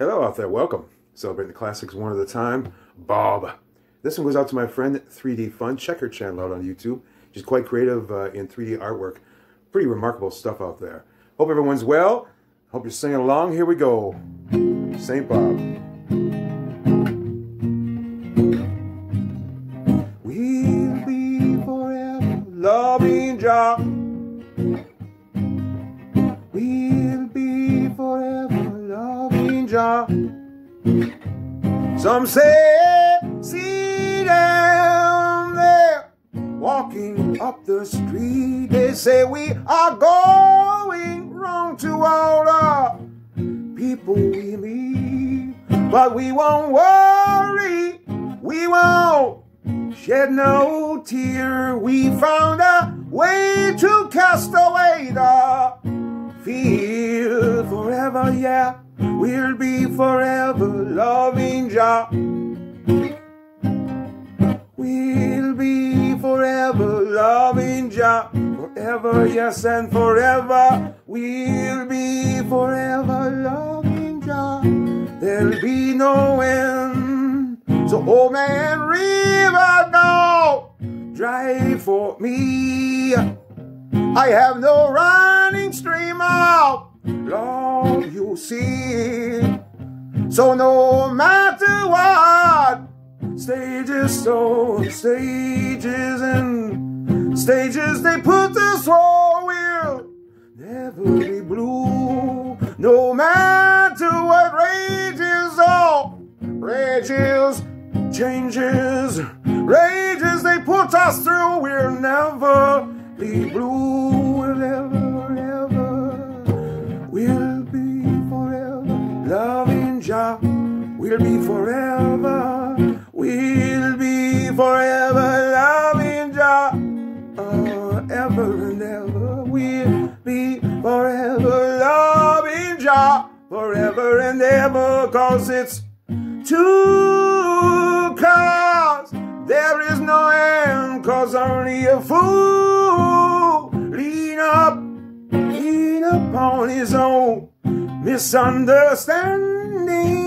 Hello out there, welcome. Celebrating the classics one at a time, Bob. This one goes out to my friend 3D Fun. Check her channel out on YouTube. She's quite creative uh, in 3D artwork. Pretty remarkable stuff out there. Hope everyone's well. Hope you're singing along. Here we go. St. Bob. We'll be forever loving Jah. Some say, see them there walking up the street. They say we are going wrong to all the people we meet, but we won't worry. We won't shed no tear. We found a way to cast away the fear forever. Yeah, we'll be forever loving Jah. We'll be forever loving Jah. Forever, yes, and forever. We'll be forever loving Jah. There'll be no end. So, old man river, go dry for me. I have no running stream out. Lord, you see. So, no matter what, stages, so stages and stages they put us all will never be blue. No matter what rages, all rages, changes, rages they put us through, we'll never be blue. We'll be forever, we'll be forever loving Jah. Uh, ever and ever, we'll be forever loving Jah. Forever and ever, cause it's two cars. There is no end, cause only a fool lean up, lean upon his own misunderstanding.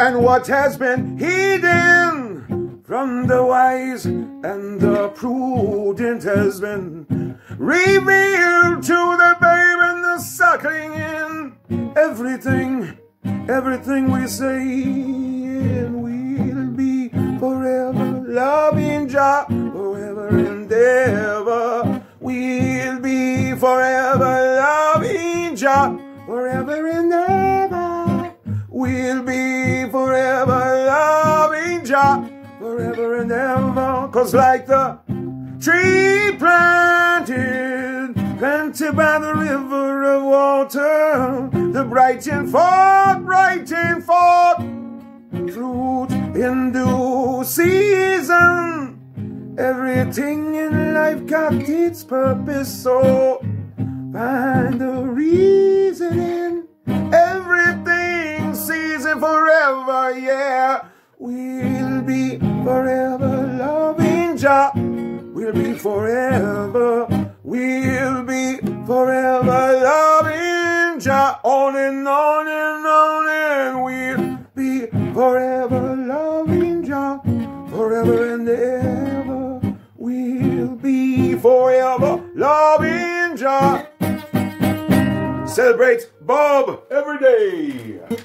And what has been hidden from the wise and the prudent has been revealed to the babe and the suckling in everything, everything we say, and we'll be forever loving Jah, forever and ever. We'll be forever loving Jah, forever and ever. We'll be Cause like the tree planted, planted by the river of water, the brighten forth, brighten forth, fruit in due season. Everything in life got its purpose, so find the reason in everything, season forever, yeah. We'll be forever loving Jah. We'll be forever, we'll be forever loving Jah. On and on and on, and we'll be forever loving Jah. Forever and ever, we'll be forever loving Jah. Celebrate Bob every day.